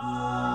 Bye.